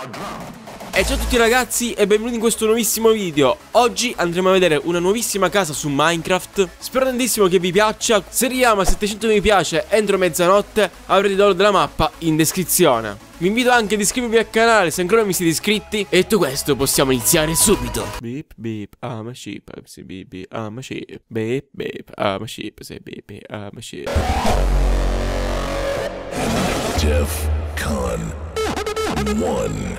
E ciao a tutti ragazzi e benvenuti in questo nuovissimo video. Oggi andremo a vedere una nuovissima casa su Minecraft. Spero tantissimo che vi piaccia. Se arriviamo a 700 mi piace entro mezzanotte Avrete il download della mappa in descrizione. Vi invito anche ad iscrivervi al canale se ancora non mi siete iscritti. E detto questo possiamo iniziare subito. Beep beep I'm a sheep. Say beep beep I'm a sheep. Beep beep I'm a sheep. Say beep beep I'm a sheep. Jeff Con 1.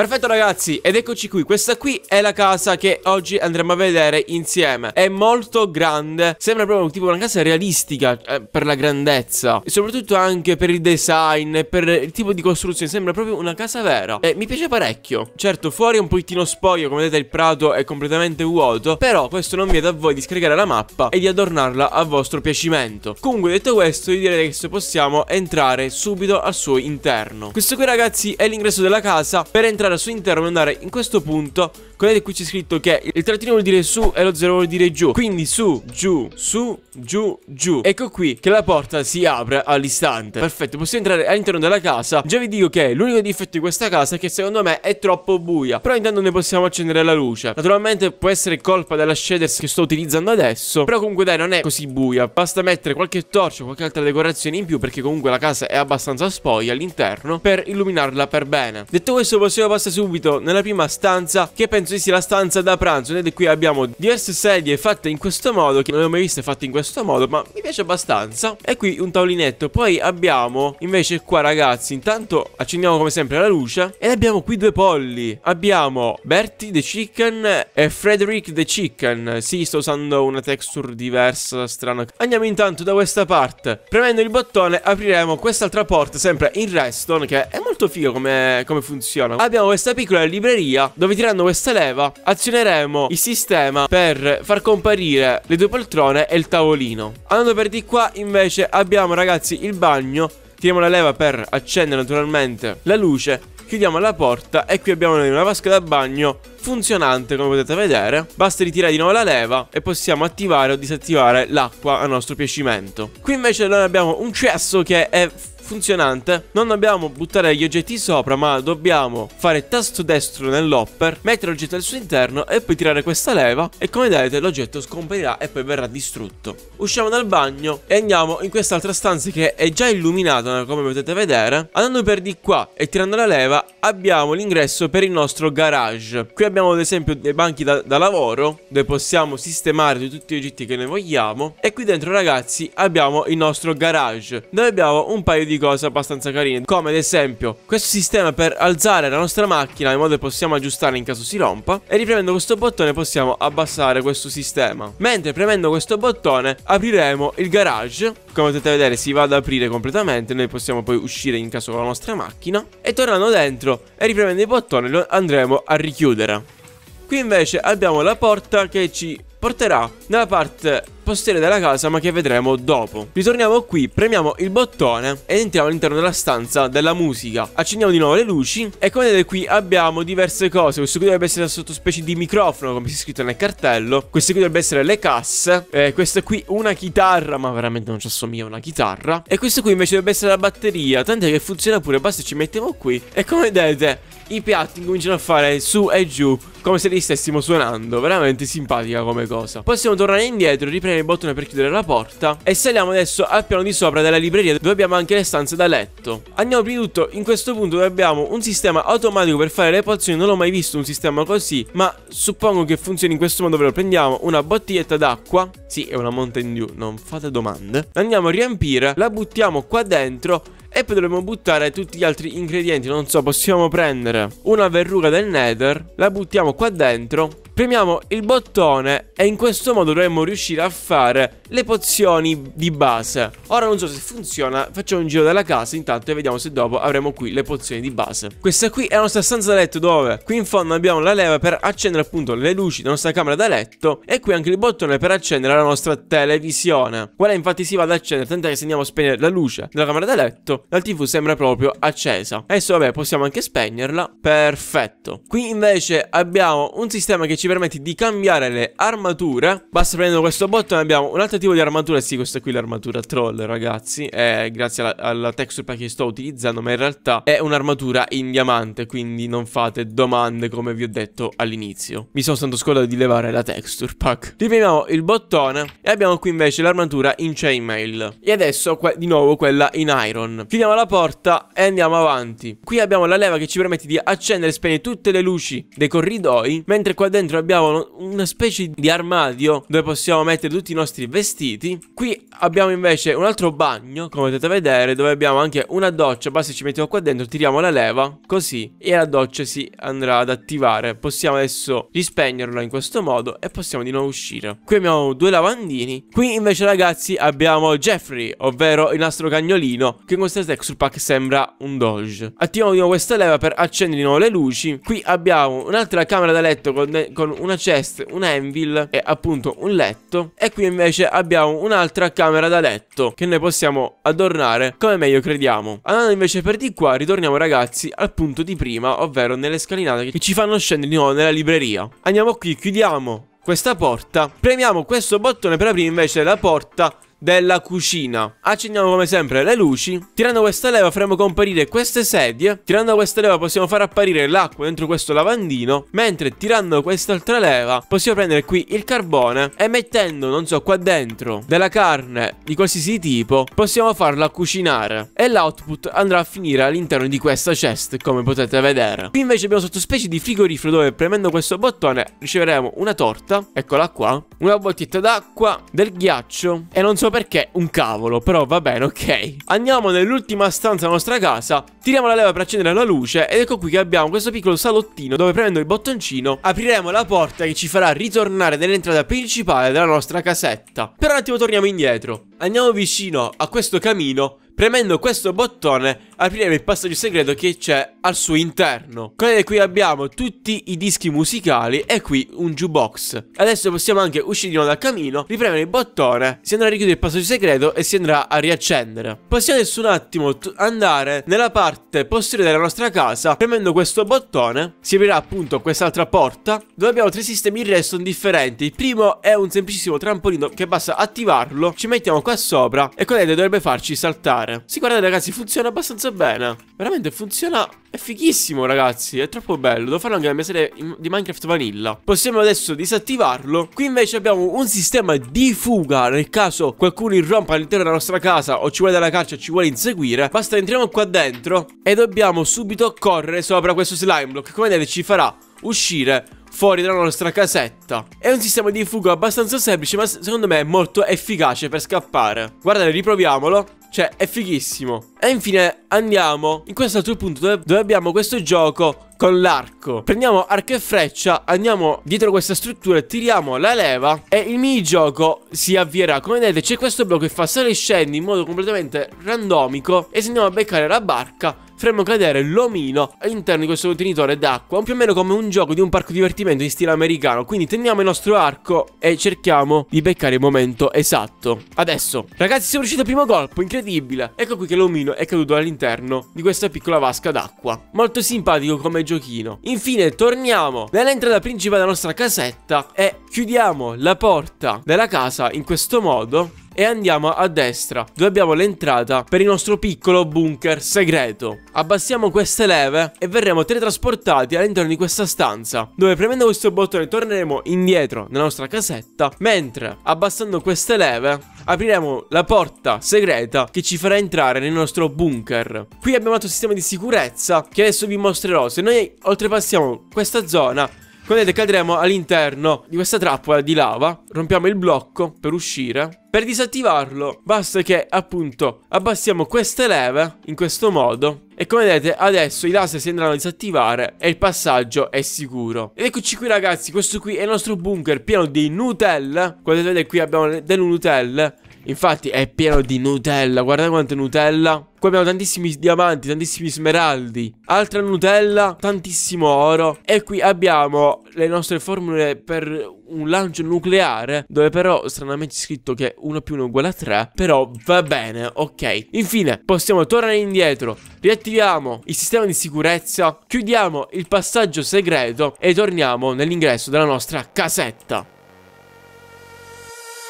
Perfetto ragazzi, ed eccoci qui, questa qui è la casa che oggi andremo a vedere insieme. È molto grande, sembra proprio tipo una casa realistica eh, per la grandezza. E soprattutto anche per il design, per il tipo di costruzione, sembra proprio una casa vera. E mi piace parecchio. Certo, fuori è un pochettino spoglio, come vedete il prato è completamente vuoto. Però questo non vieta a voi di scaricare la mappa e di adornarla a vostro piacimento. Comunque detto questo, io direi che possiamo entrare subito al suo interno. Questo qui ragazzi è l'ingresso della casa. Per entrare al suo interno e andare in questo punto Vedete qui c'è scritto che il trattino vuol dire su e lo zero vuol dire giù. Quindi su, giù, su, giù, giù. Ecco qui che la porta si apre all'istante. Perfetto, possiamo entrare all'interno della casa? Già vi dico che l'unico difetto di questa casa è che secondo me è troppo buia. Però intanto ne possiamo accendere la luce. Naturalmente può essere colpa della shaders che sto utilizzando adesso. Però comunque dai non è così buia. Basta mettere qualche torcia, qualche altra decorazione in più Perché comunque la casa è abbastanza spoglia all'interno Per illuminarla per bene. Detto questo possiamo passare subito nella prima stanza. Che penso sia la stanza da pranzo Vedete qui abbiamo diverse sedie fatte in questo modo Che non le ho mai viste fatte in questo modo Ma mi piace abbastanza. E qui un tavolinetto Poi abbiamo invece qua ragazzi Intanto accendiamo come sempre la luce E abbiamo qui due polli. Abbiamo Bertie the Chicken e Frederick the Chicken. Sì sto usando una texture diversa strana. Andiamo intanto da questa parte. Premendo il bottone apriremo quest'altra porta Sempre in redstone Che è molto figo come, come funziona. Abbiamo questa piccola libreria Dove tirando questa leva azioneremo il sistema per far comparire le due poltrone e il tavolino. Andando per di qua invece abbiamo ragazzi il bagno. Tiriamo la leva per accendere naturalmente la luce. Chiudiamo la porta e qui abbiamo una vasca da bagno funzionante come potete vedere. Basta ritirare di nuovo la leva e possiamo attivare o disattivare l'acqua a nostro piacimento. Qui invece noi abbiamo un cesso che è funzionante. Non dobbiamo buttare gli oggetti sopra ma dobbiamo fare tasto destro nell'hopper Mettere l'oggetto al suo interno e poi tirare questa leva E come vedete l'oggetto scomparirà e poi verrà distrutto. Usciamo dal bagno e andiamo in quest'altra stanza che è già illuminata come potete vedere. Andando per di qua e tirando la leva abbiamo l'ingresso per il nostro garage. Qui abbiamo ad esempio dei banchi da, da lavoro Dove possiamo sistemare tutti gli oggetti che ne vogliamo E qui dentro ragazzi abbiamo il nostro garage Dove abbiamo un paio di cose abbastanza carine. Come ad esempio questo sistema per alzare la nostra macchina In modo che possiamo aggiustare in caso si rompa E ripremendo questo bottone possiamo abbassare questo sistema. Mentre premendo questo bottone apriremo il garage. Come potete vedere si va ad aprire completamente Noi possiamo poi uscire in caso con la nostra macchina E tornando dentro e ripremendo il bottone lo andremo a richiudere. Qui invece abbiamo la porta che ci porterà nella parte posteriore della casa ma che vedremo dopo. Ritorniamo qui, premiamo il bottone ed entriamo all'interno della stanza della musica. Accendiamo di nuovo le luci e come vedete qui abbiamo diverse cose. Questo qui dovrebbe essere una sottospecie di microfono come si è scritto nel cartello. Queste qui dovrebbero essere le casse. Eh, Questa qui una chitarra ma veramente non ci assomiglia a una chitarra. E questo qui invece dovrebbe essere la batteria Tant'è che funziona pure, basta ci mettiamo qui E come vedete i piatti cominciano a fare su e giù come se li stessimo suonando. Veramente simpatica come cosa. Possiamo tornare indietro, il bottone per chiudere la porta E saliamo adesso al piano di sopra della libreria Dove abbiamo anche le stanze da letto. Andiamo prima di tutto in questo punto dove abbiamo un sistema automatico per fare le pozioni. Non l'ho mai visto un sistema così Ma suppongo che funzioni in questo modo. Ve prendiamo una bottiglietta d'acqua. Sì, è una Mountain Dew, non fate domande. Andiamo a riempire, la buttiamo qua dentro e poi dovremo buttare tutti gli altri ingredienti. Non so, possiamo prendere una verruga del nether La buttiamo qua dentro Premiamo il bottone e in questo modo dovremmo riuscire a fare le pozioni di base. Ora non so se funziona, facciamo un giro della casa intanto e vediamo se dopo avremo qui le pozioni di base. Questa qui è la nostra stanza da letto dove qui in fondo abbiamo la leva per accendere appunto le luci della nostra camera da letto e qui anche il bottone per accendere la nostra televisione. Quella infatti si va ad accendere, tant'è che se andiamo a spegnere la luce della camera da letto, la tv sembra proprio accesa. Adesso vabbè possiamo anche spegnerla, perfetto. Qui invece abbiamo un sistema che ci permette di cambiare le armature. Basta prendere questo bottone abbiamo un altro tipo di armatura. Sì, questa qui è l'armatura troll, ragazzi. È grazie alla, alla texture pack che sto utilizzando, ma in realtà è un'armatura in diamante. Quindi non fate domande come vi ho detto all'inizio. Mi sono stato scordato di levare la texture pack. Ripremiamo il bottone e abbiamo qui invece l'armatura in chainmail. E adesso di nuovo quella in iron. Chiudiamo la porta e andiamo avanti. Qui abbiamo la leva che ci permette di accendere e spegnere tutte le luci dei corridoi, mentre qua dentro abbiamo una specie di armadio dove possiamo mettere tutti i nostri vestiti. Qui abbiamo invece un altro bagno, come potete vedere, dove abbiamo anche una doccia. Basta ci mettiamo qua dentro, tiriamo la leva, così, e la doccia si andrà ad attivare. Possiamo adesso rispegnerla in questo modo e possiamo di nuovo uscire. Qui abbiamo due lavandini. Qui invece ragazzi abbiamo Jeffrey, ovvero il nostro cagnolino, che in questa texture pack sembra un doge. Attiviamo di nuovo questa leva per accendere di nuovo le luci. Qui abbiamo un'altra camera da letto con una chest, un anvil e appunto un letto. E qui invece abbiamo un'altra camera da letto che noi possiamo adornare come meglio crediamo. Andando invece per di qua, ritorniamo ragazzi al punto di prima, ovvero nelle scalinate che ci fanno scendere di nuovo nella libreria. Andiamo qui, chiudiamo questa porta, premiamo questo bottone per aprire invece la porta della cucina. Accendiamo come sempre le luci. Tirando questa leva faremo comparire queste sedie. Tirando questa leva possiamo far apparire l'acqua dentro questo lavandino. Mentre tirando quest'altra leva possiamo prendere qui il carbone e mettendo, non so, qua dentro della carne di qualsiasi tipo, possiamo farla cucinare. E l'output andrà a finire all'interno di questa chest, come potete vedere. Qui invece abbiamo sottospecie di frigorifero dove premendo questo bottone riceveremo una torta, eccola qua, una bottiglietta d'acqua, del ghiaccio e non so perché un cavolo, però va bene, ok. Andiamo nell'ultima stanza della nostra casa, tiriamo la leva per accendere la luce ed ecco qui che abbiamo questo piccolo salottino dove premendo il bottoncino apriremo la porta che ci farà ritornare nell'entrata principale della nostra casetta. Per un attimo torniamo indietro, andiamo vicino a questo camino Premendo questo bottone apriremo il passaggio segreto che c'è al suo interno. Come qui abbiamo tutti i dischi musicali e qui un jukebox. Adesso possiamo anche uscire di nuovo dal camino, ripremere il bottone, si andrà a richiudere il passaggio segreto e si andrà a riaccendere. Possiamo adesso un attimo andare nella parte posteriore della nostra casa, premendo questo bottone, si aprirà appunto quest'altra porta, dove abbiamo tre sistemi redstone differenti. Il primo è un semplicissimo trampolino che basta attivarlo, ci mettiamo qua sopra e con dovrebbe farci saltare fare. Sì, guardate ragazzi, funziona abbastanza bene. Veramente funziona... È fighissimo ragazzi, è troppo bello. Devo farlo anche nella mia serie di Minecraft Vanilla. Possiamo adesso disattivarlo. Qui invece abbiamo un sistema di fuga nel caso qualcuno irrompa all'interno della nostra casa o ci vuole dalla caccia ci vuole inseguire. Basta entriamo qua dentro e dobbiamo subito correre sopra questo slime block. Come vedete ci farà uscire fuori dalla nostra casetta. È un sistema di fuga abbastanza semplice, ma secondo me è molto efficace per scappare. Guardate, riproviamolo. Cioè, è fighissimo. E infine andiamo in questo altro punto dove, dove abbiamo questo gioco con l'arco. Prendiamo arco e freccia, andiamo dietro questa struttura, tiriamo la leva e il minigioco si avvierà. Come vedete c'è questo blocco che fa sale e scendi in modo completamente randomico e se andiamo a beccare la barca faremo cadere l'omino all'interno di questo contenitore d'acqua, più o meno come un gioco di un parco divertimento in stile americano. Quindi teniamo il nostro arco e cerchiamo di beccare il momento esatto. Adesso, ragazzi, siamo riusciti al primo colpo, incredibile. Ecco qui che l'omino è caduto all'interno di questa piccola vasca d'acqua. Molto simpatico come giochino. Infine, torniamo nell'entrata principale della nostra casetta e chiudiamo la porta della casa in questo modo e andiamo a destra dove abbiamo l'entrata per il nostro piccolo bunker segreto. Abbassiamo queste leve e verremo teletrasportati all'interno di questa stanza dove premendo questo bottone torneremo indietro nella nostra casetta mentre abbassando queste leve apriremo la porta segreta che ci farà entrare nel nostro bunker. Qui abbiamo un altro sistema di sicurezza che adesso vi mostrerò. Se noi oltrepassiamo questa zona Come vedete cadremo all'interno di questa trappola di lava, rompiamo il blocco per uscire. Per disattivarlo basta che appunto abbassiamo queste leve in questo modo e come vedete adesso i laser si andranno a disattivare e il passaggio è sicuro. Ed eccoci qui ragazzi, questo qui è il nostro bunker pieno di Nutella. Come vedete qui abbiamo delle Nutelle Infatti è pieno di Nutella, guardate quante Nutella. Qui abbiamo tantissimi diamanti, tantissimi smeraldi, altra Nutella, tantissimo oro. E qui abbiamo le nostre formule per un lancio nucleare, dove però stranamente è scritto che 1 più 1 è uguale a 3. Però va bene, ok. Infine, possiamo tornare indietro, riattiviamo il sistema di sicurezza, chiudiamo il passaggio segreto e torniamo nell'ingresso della nostra casetta.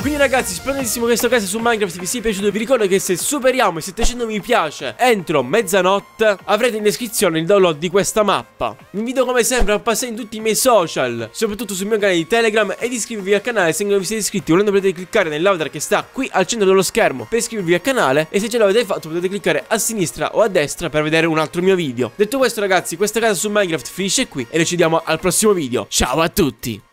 Quindi ragazzi splendidissimo questo caso su Minecraft vi sia piaciuto Vi ricordo che se superiamo i 700 mi piace entro mezzanotte Avrete in descrizione il download di questa mappa. Vi invito come sempre a passare in tutti i miei social Soprattutto sul mio canale di Telegram Ed iscrivervi al canale se non vi siete iscritti. Volendo potete cliccare nell'avatar che sta qui al centro dello schermo Per iscrivervi al canale E se già l'avete fatto potete cliccare a sinistra o a destra per vedere un altro mio video. Detto questo ragazzi questa casa su Minecraft finisce qui E noi ci vediamo al prossimo video. Ciao a tutti